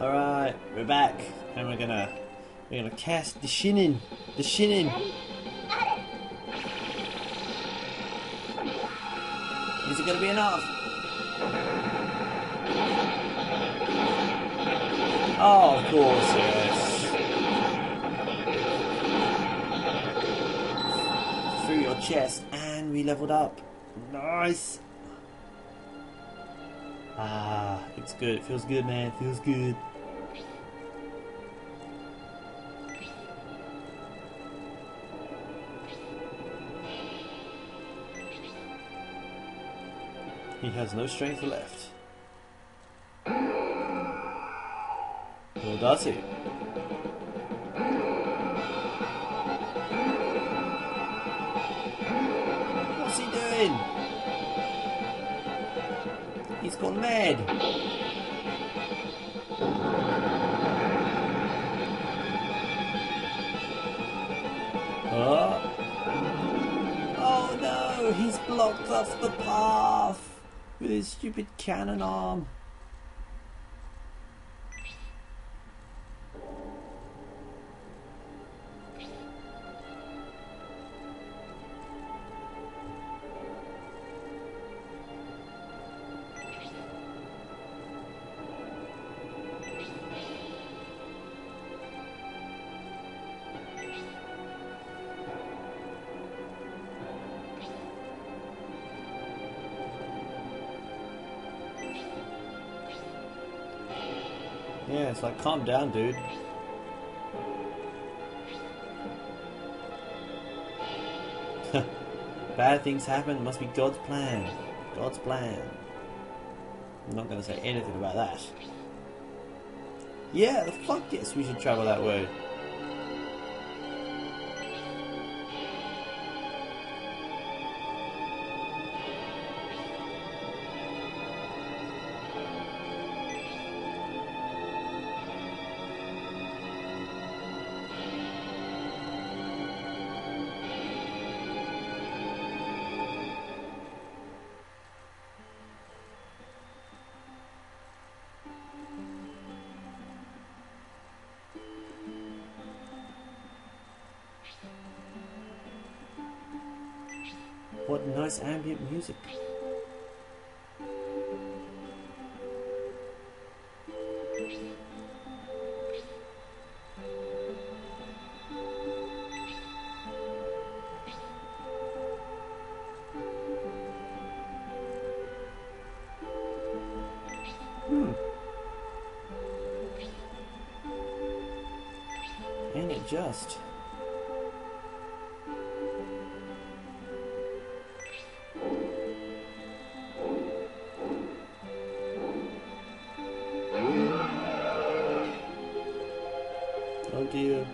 Alright, we're back. And we're gonna we're gonna cast the shinin. The shinin. Is it gonna be enough? Oh, of course, yes. Through your chest, and we leveled up. Nice. Ah, it's good. It feels good, man. It feels good. He has no strength left. Or does he? What's he doing? Gone mad. Oh. Oh no, he's blocked off the path with his stupid cannon arm. Yeah, it's like, calm down, dude. Bad things happen, must be God's plan. God's plan. I'm not going to say anything about that. Yeah, the fuck yes, we should travel that way. What nice ambient music. Hmm. And it Oh.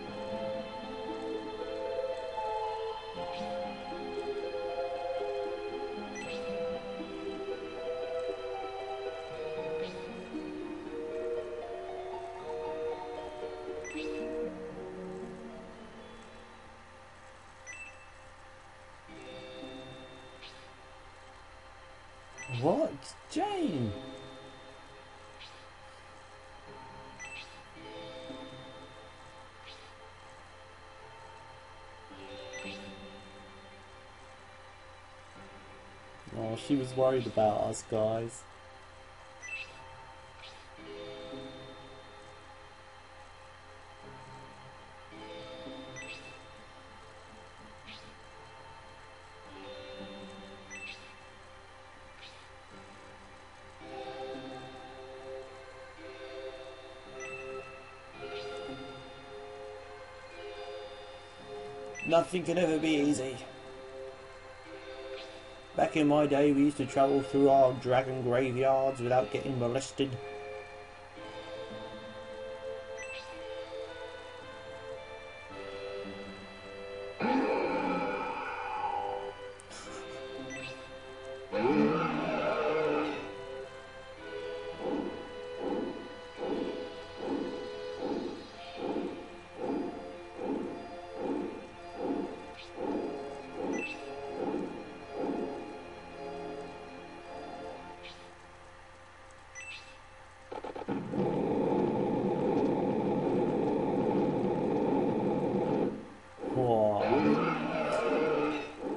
What? Jane? She was worried about us guys. Nothing can ever be easy. Back in my day, we used to travel through our dragon graveyards without getting molested.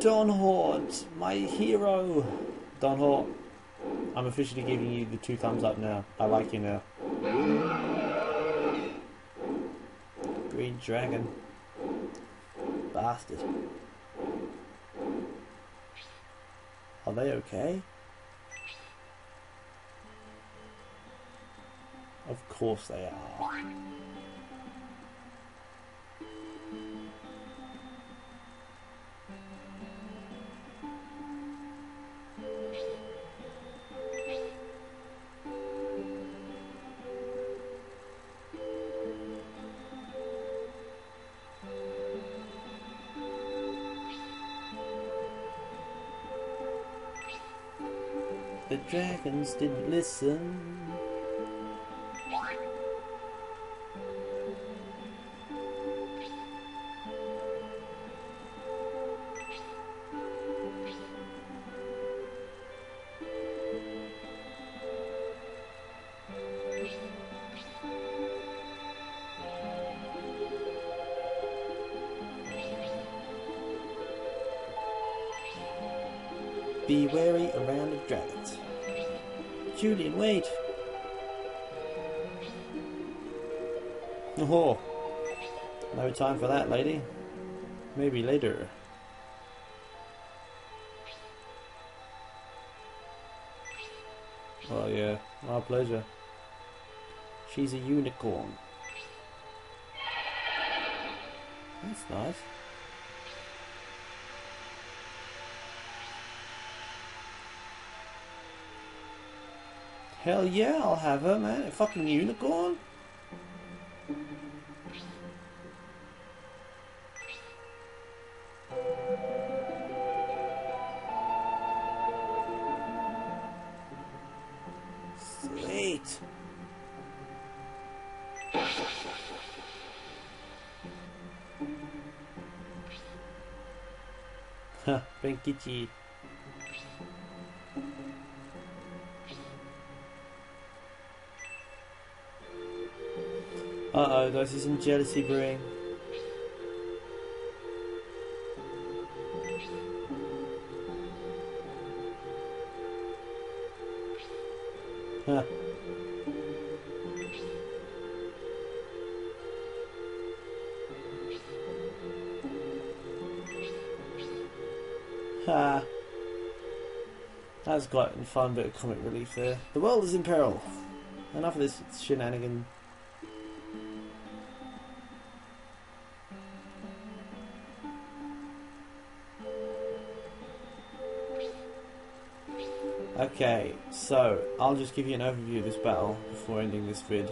Don Hort, my hero. Don Hort, I'm officially giving you the two thumbs up now. I like you now. Green Dragon. Bastard. Are they okay? Of course they are. The dragons didn't listen. Be wary around the dragons. Julian, wait! Oh, no time for that, lady. Maybe later. Oh yeah, our pleasure. She's a unicorn. That's nice. Hell yeah, I'll have her, man. A fucking unicorn? Sweet. Ha, Benkichi. Uh oh, do I see some jealousy brewing? Huh. Ha. That's quite a fun bit of comic relief there. The world is in peril. Enough of this shenanigan. Okay, so I'll just give you an overview of this battle before ending this vid.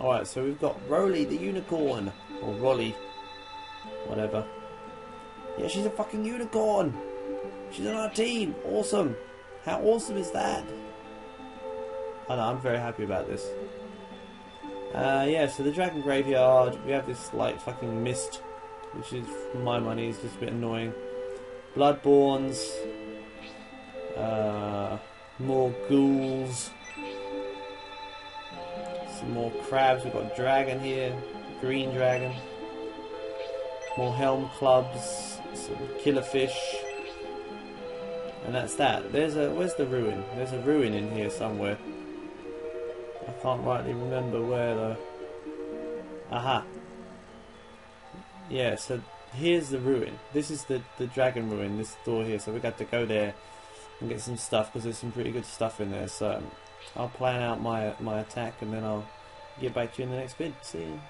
Alright, so we've got Roly the unicorn, or Rolly, whatever. Yeah, she's a fucking unicorn! She's on our team! Awesome! How awesome is that? I know, I'm very happy about this. Uh, yeah, so the Dragon Graveyard, we have this, like, fucking mist, which is, for my money, is just a bit annoying. Bloodborns, uh, more ghouls, some more crabs. We've got dragon here, green dragon, more helm clubs, some killer fish, and that's that. There's a where's the ruin? There's a ruin in here somewhere. I can't rightly remember where though. Aha. Yeah, so here's the ruin. This is the the dragon ruin. This door here. So we got to go there and get some stuff because there's some pretty good stuff in there. So um, I'll plan out my my attack and then I'll get back to you in the next vid. See you.